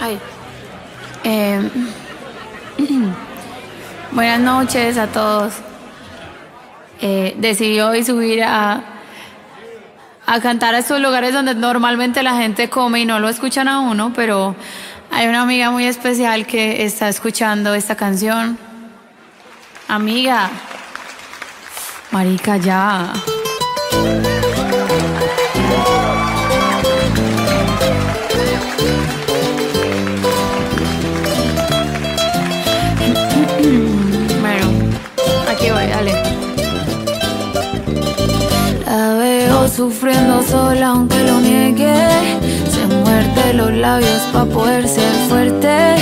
Ay. Eh, buenas noches a todos. Eh, decidí hoy subir a, a cantar a estos lugares donde normalmente la gente come y no lo escuchan a uno, pero hay una amiga muy especial que está escuchando esta canción. Amiga, marica, ya. Sufriendo sola aunque lo niegue. Se muerde los labios para poder ser fuerte.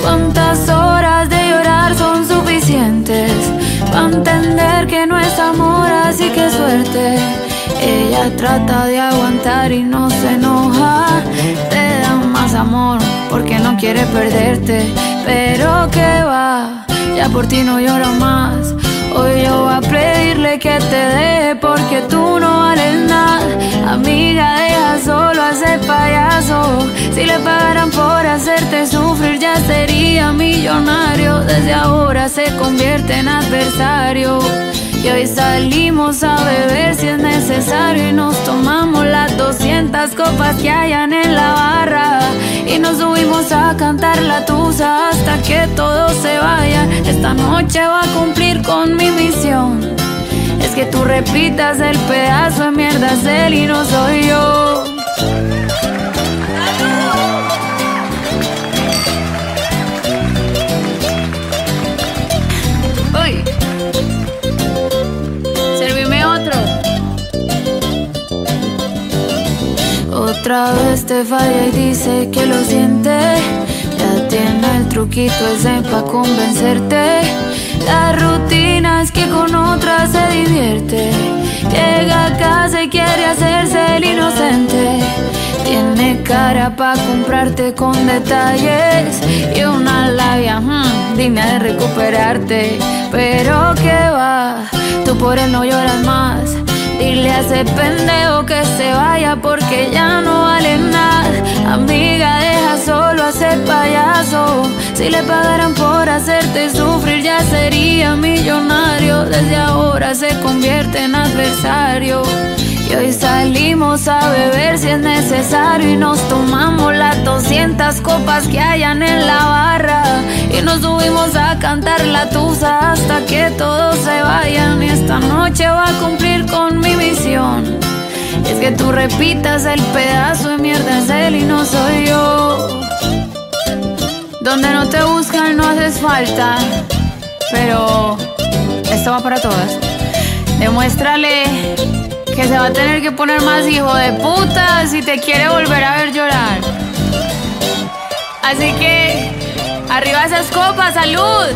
¿Cuántas horas de llorar son suficientes? Para entender que no es amor, así que suerte. Ella trata de aguantar y no se enoja. Te da más amor porque no quiere perderte. Pero que va, ya por ti no lloro más. Hoy yo voy a pedirle que te deje porque tú por hacerte sufrir, ya sería millonario. Desde ahora se convierte en adversario. Y hoy salimos a beber si es necesario y nos tomamos las 200 copas que hayan en la barra y nos subimos a cantar la tusa hasta que todos se vayan. Esta noche va a cumplir con mi misión. Es que tú repitas el pedazo de mierda él y no soy yo. Otra vez te falla y dice que lo siente. Ya tiene el truquito ese pa' convencerte. La rutina es que con otra se divierte. Llega a casa y quiere hacerse el inocente. Tiene cara pa' comprarte con detalles y una labia hmm, digna de recuperarte. Pero que va, tú por él no lloras más. Dile a ese pendejo que porque ya no vale nada. Amiga, deja solo ese payaso. Si le pagaran por hacerte sufrir, ya sería millonario. Desde ahora se convierte en adversario. Y hoy salimos a beber si es necesario y nos tomamos las 200 copas que hayan en la barra y nos subimos a cantar la tusa hasta que todos se vayan y esta noche va a cumplir con mi misión. Es que tú repitas el pedazo de mierda es él y no soy yo. Donde no te buscan no haces falta, pero esto va para todas. Demuéstrale que se va a tener que poner más hijo de puta si te quiere volver a ver llorar. Así que, arriba esas copas, salud.